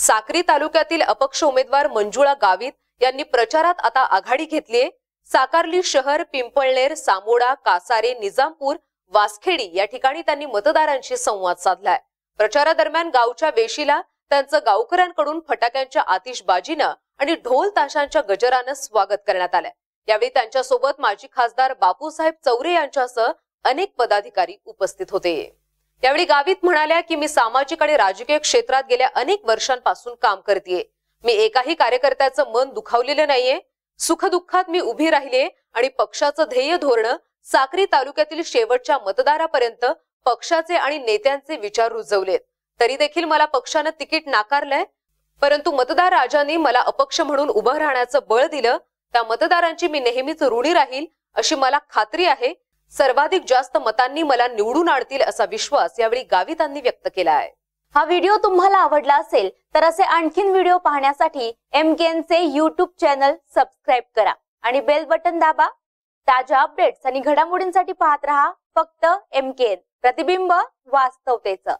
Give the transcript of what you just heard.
साक्री तालुक्यातील अपक्ष उमेदवार मंजुळा गावित यांनी प्रचारात आता आघाडी घेतलीये. साकारली शहर पिंपळनेर सामोडा कासारे निजामपूर वासखेडी या ठिकाणी त्यांनी मतदारांशी संवाद साधलाय. प्रचारादरम्यान गावच्या वेशीला त्यांचं गावकऱ्यांकडून फटाक्यांच्या आतिषबाजीनं आणि ढोल ताशांच्या गजरानं स्वागत करण्यात आलंय. यावेळी त्यांच्यासोबत माजी खासदार बापूसाहेब चौरे यांच्यासह अनेक पदाधिकारी उपस्थित होते. यावेळी गावित म्हणाल्या की मी सामाजिक आणि राजकीय क्षेत्रात गेल्या अनेक वर्षांपासून काम करतेय. मी एकाही कार्यकर्त्याचं मन दुखावलेलं नाहीये. सुखदुःखात मी उभी राहिले आणि पक्षाचं ध्येय धोरण साक्री तालुक्यातील शेवटच्या मतदारापर्यंत पक्षाचे आणि नेत्यांचे विचार रुजवलेत. तरी देखील मला पक्षानं तिकीट नाकारलंय. परंतु मतदार राजांनी मला अपक्ष म्हणून उभं राहण्याचं बळ दिलं. त्या मतदारांची मी नेहमीच ऋणी राहील अशी मला खात्री आहे. सर्वाधिक जास्त मतांनी मला निवडून आणतील असा विश्वास यावेळी गावितांनी व्यक्त केला आहे. हा व्हिडिओ तुम्हाला आवडला असेल तर असे आणखीन व्हिडिओ पाहण्यासाठी एम चे युट्यूब चॅनल सबस्क्राईब करा आणि बेल बटन दाबा. ताज्या अपडेट्स आणि घडामोडींसाठी पाहत रहा फक्त एम प्रतिबिंब वास्तवतेचं.